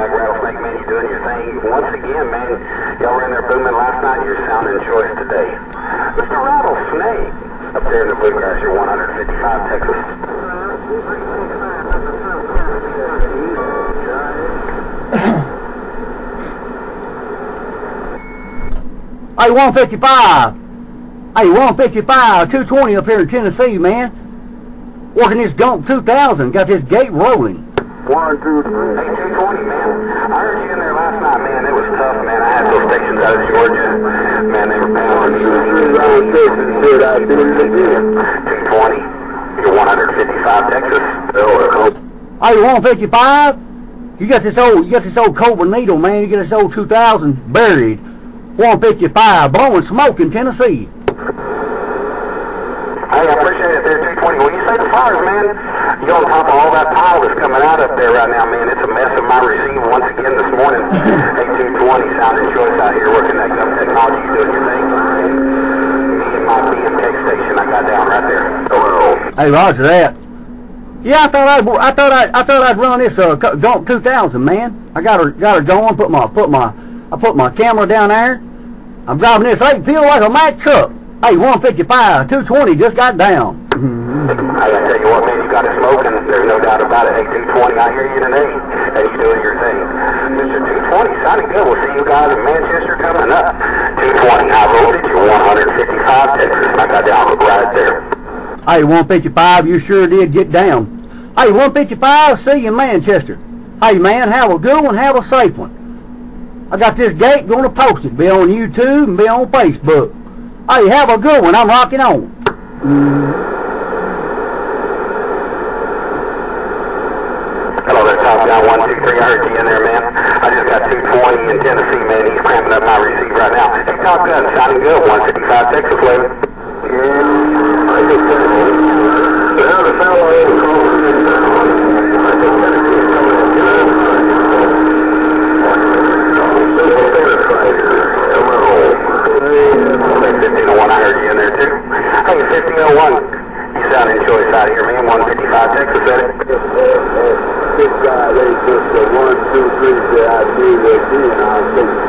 Rattlesnake, man, you're doing your thing. Once again, man, y'all were in there booming last night. You're sounding choice today. Mr. Rattlesnake, up there in the bluegrass, you're 155 Texas. Hey, 155. Hey, 155, 220 up here in Tennessee, man. Working this Gump 2000. Got this gate rolling. One, two, three. Hey, 220, man. I heard you in there last night, man. It was tough, man. I had those stations out of Georgia. Man, they were pounding. 220. You're 155 Texas. Hey, 155. You got this old, you got this old Cobra needle, man. You got this old 2000 buried. 155, blowing smoke in Tennessee. Hey, I appreciate it there, 220. When you say the fires, man, you on top of all that pile that's coming out up there right now, man. It's a mess of my receiver once again this morning. hey, 220, sounding choice out here working that gum technology. You doing your thing? Me and my BMK station I got down right there. Hello. Hey, Roger that. Yeah, I thought I'd, I thought I, I thought I'd run this uh, Gump 2000, man. I got her, got her going. Put my, put my, I put my camera down there. I'm driving this eight, feel like a Mack truck. Hey, 155, 220 just got down. I gotta tell you what, man, you got it smoking. There's no doubt about it. Hey, 220, I hear you today. Hey, you doing your thing. Mr. 220, sounding good. We'll see you guys in Manchester coming up. 220, high voltage, you're 155 Texas. I got down right there. Hey, 155, you sure did get down. Hey, 155, see you in Manchester. Hey, man, have a good one, have a safe one. I got this gate, going to post it. Be on YouTube and be on Facebook. Hey, have a good one. I'm rocking on. There, 123. I heard you in there, man. I just got 220 in Tennessee, man. He's cramping up my receiver right now. Hey, Top Gun, sounding good. 155 Texas, Levin. Yeah, I just got it. Yeah, the fellow is I heard you in there too. Hey, 1501. You sounding choice out here, man. 155 Texas, it. 230 ID, and I'll